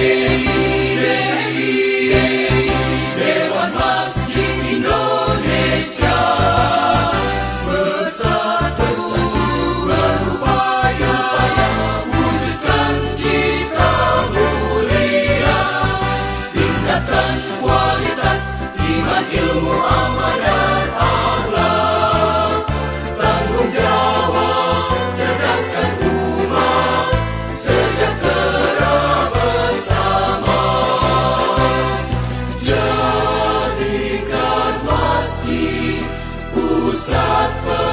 Ele pusat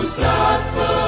pusat